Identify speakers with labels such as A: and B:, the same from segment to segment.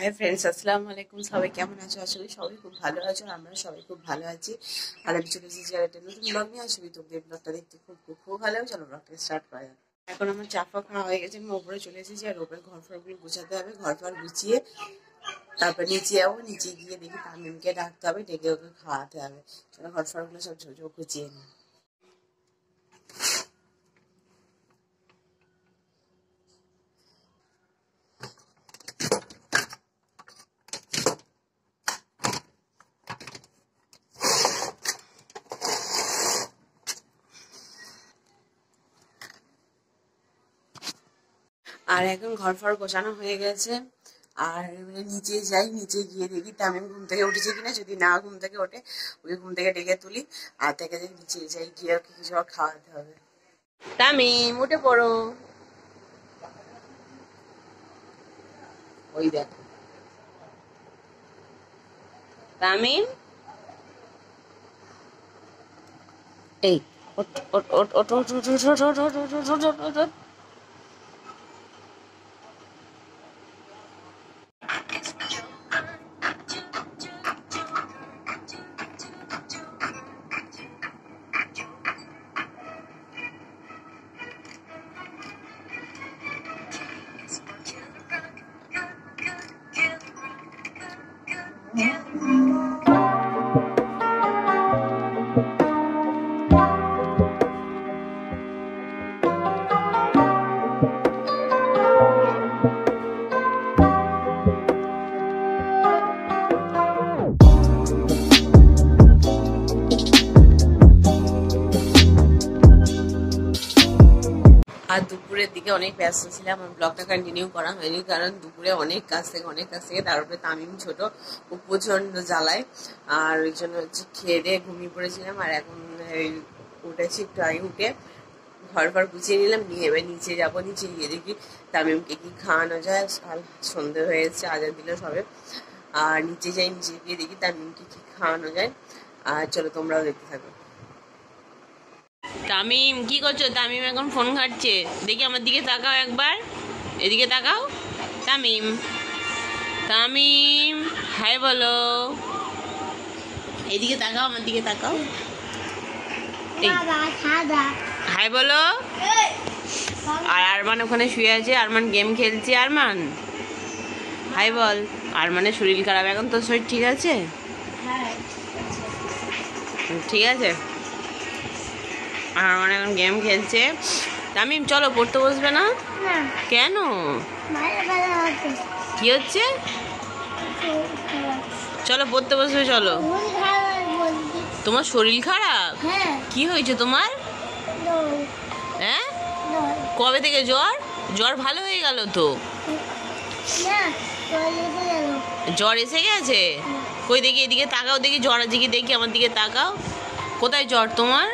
A: Hi friends আসসালামু আলাইকুম। সবাই কেমন আছো? আসলে সবাই খুব ভালো আছো আমরা সবাই খুব ভালো আছি। আর আমি চলে এসেছি আর একটা নতুন ব্লগ নিয়ে। আসবি তোমাদের ব্লগটা দেখতে খুব খুব খুব ভালো চলো ব্লগটা স্টার্ট করা যাক। এখন আমার চাপা খাওয়া হয়ে গেছে। আমি ওপরে চলে এসেছি আর ওপরে ঘর ফরগুলো গুছাতে হবে। ঘর ফর গুছিয়ে তারপর নিচে যাব। নিচে গিয়ে দেখি তামিমকে ডাকতে হবে। ডেকে ওকে খাওয়াতে হবে। চলো ঘর ফরগুলো সব ছোট গুছিয়ে নিই। আর এখন ঘর ফর গোছানো হয়ে গেছে আর নিচে যাই নিচে গিয়ে দেখি তামিম ঘুম থেকে উঠেছে কিনা যদি না ঘুম থেকে ওঠে ওকে ঘুম থেকে ডেকে তুলি আর থেকে যাই নিচে যাই গিয়ে ওকে কিছু খাওয়াতে হবে তামিম উঠে পড়ো ওই দেখো তামিম এই ওট ওট ওট ওট ওট ওট ওট ওট ওট ওট ওট And আর দুপুরের দিকে অনেক ব্যস্ত ছিলাম ব্লগটা কন্টিনিউ করা হয়নি, কারণ দুপুরে অনেক কাজ থেকে, অনেক কাজ থেকে, তার উপরে তামিম ছোট, ও প্রচণ্ড জ্বালায়, আর ওই জন্য হচ্ছে খেয়ে দিয়ে ঘুমিয়ে পড়েছিলাম, আর এখন উঠেছি একটু আগে উঠে ঘর ফর গুছিয়ে নিলাম, নিয়ে এবার নিচে যাব, নিচে গিয়ে দেখি তামিমকে কি খাওয়ানো যায় কাল সন্ধে হয়েছে আজার দিল সবে, আর নিচে যাই, নিচে গিয়ে দেখি তামিমকে কি খাওয়ানো যায়, আর চলো তোমরাও দেখতে থাকো। তামিম কি করছ? তামিম এখন ফোন ঘাটছে। দেখি আমার দিকে তাকাও একবার। এদিকে তাকাও। তামিম। তামিম হাই বলো। এদিকে তাকাও আমার দিকে তাকাও। হাই বলো। আর আরমান ওখানে শুয়ে আছে। আরমান গেম খেলছে আরমান। হাই বল। আরমানের শরীর খারাপ এখন তোর শরীর ঠিক আছে? ঠিক আছে? আর মানে এখন গেম খেলছে। তামিম চলো পড়তে বসবে না? কেন? কি হচ্ছে? চলো পড়তে বসবে চলো। তোমার শরীর খারাপ? কি হয়েছে তোমার? হ্যাঁ? কবে থেকে জ্বর? জ্বর ভালো হয়ে গেল তো? জ্বর এসে গেছে? কই দেখি এদিকে তাকাও দেখি জ্বর আছে কি দেখি আমার দিকে তাকাও। কোথায় জ্বর তোমার?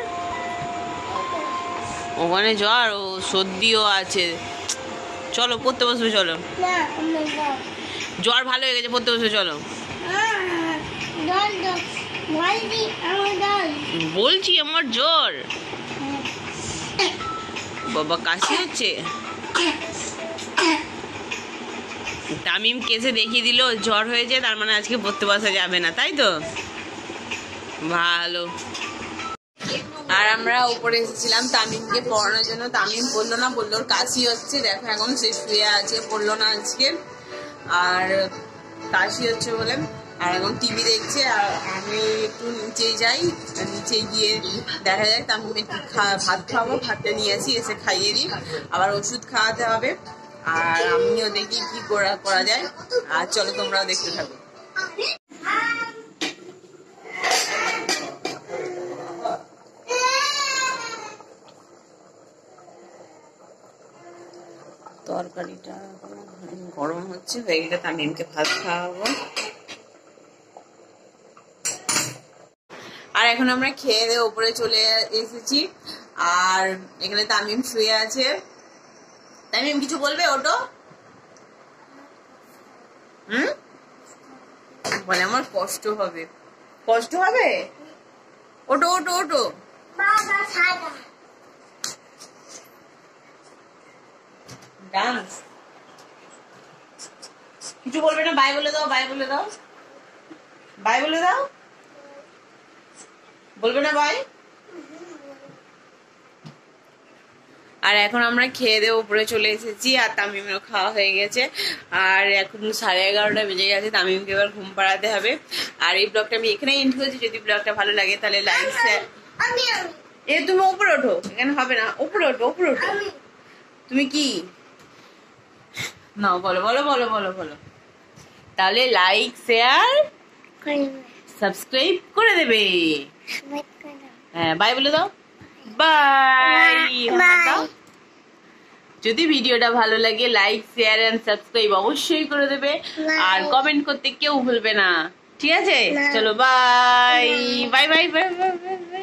A: ওখানে জ্বর ও সর্দিও আছে। চলো পড়তে বসবে চলো। জ্বর ভালো হয়ে গেছে পড়তে বসবে চলো। বলছি আমার জ্বর। বাবা কাশি হচ্ছে? তামিম কেসে দেখিয়ে দিল জ্বর হয়েছে তার মানে আজকে পড়তে বসা যাবে না তাই তো? ভালো। আর আমরা উপরে এসেছিলাম তামিমকে পড়ানোর জন্য। তামিম পড়ল না, বলল, ওর কাশি হচ্ছে, দেখো এখন সে শুয়ে আছে, পড়ল না আজকে। আর কাশি হচ্ছে বলে, আর এখন টিভি দেখছে, আর আমি একটু নিচেই যাই নিচে গিয়ে দেখা যায় তামিম একটু ভাত খাওয়াবো ভাতটা নিয়ে আসি, এসে খাইয়ে দিই। আবার ওষুধ খাওয়াতে হবে, আর আমিও দেখি কি করা করা যায়। আর চলো তোমরাও দেখতে থাকো। তরকারিটা গরম হচ্ছে গেলে তামিমকে ভাত খাওয়াবো। আর এখন আমরা খেয়ে দিয়ে ওপরে চলে এসেছি আর এখানে তামিম শুয়ে আছে। তামিম কিছু বলবে ওটো? হুম? বলে আমার কষ্ট হবে। কষ্ট হবে? ওটো ওটো ওটো। ডান্স। কিছু বলবে না? বাই বলে দাও বাই বলে দাও। বাই বলে দাও। বলবে না বাই? আর এখন আমরা খেয়ে দিয়ে উপরে চলে এসেছি আর তামিমেরও খাওয়া হয়ে গেছে। আর এখন সাড়ে এগারোটা বেজে গেছে তামিমকে এবার ঘুম পাড়াতে হবে। আর এই ব্লগটা আমি এখানে এন্ড করেছি যদি ব্লগটা ভালো লাগে তাহলে লাইক শেয়ার এ তুমি উপরে ওঠো এখানে হবে না। উপরে ওঠো উপরে ওঠো। তুমি কি? না বলো বলো বলো বলো বলো। তাহলে লাইক শেয়ার সাবস্ক্রাইব করে দেবে। হ্যাঁ বাই বলে দাও। বাই
B: বাই
A: যদি ভিডিওটা ভালো লাগে লাইক শেয়ার এন্ড সাবস্ক্রাইব অবশ্যই করে দেবে। আর কমেন্ট করতে কেউ ভুলবে না। ঠিক আছে? চলো bye bye bye bye bye